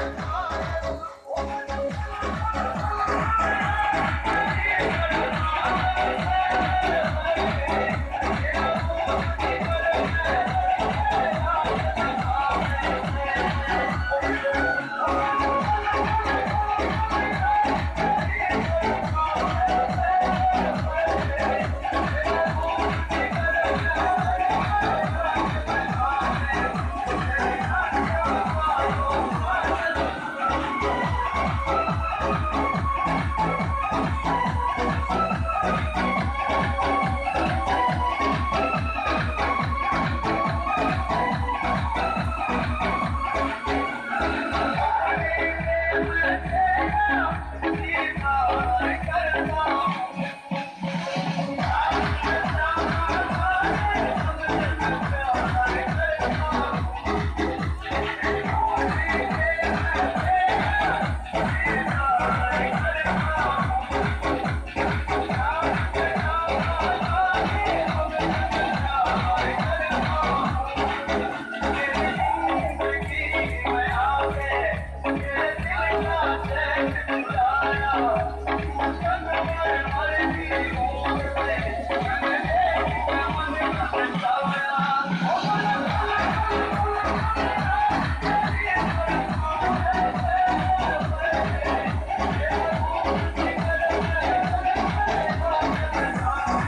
Hallelujah.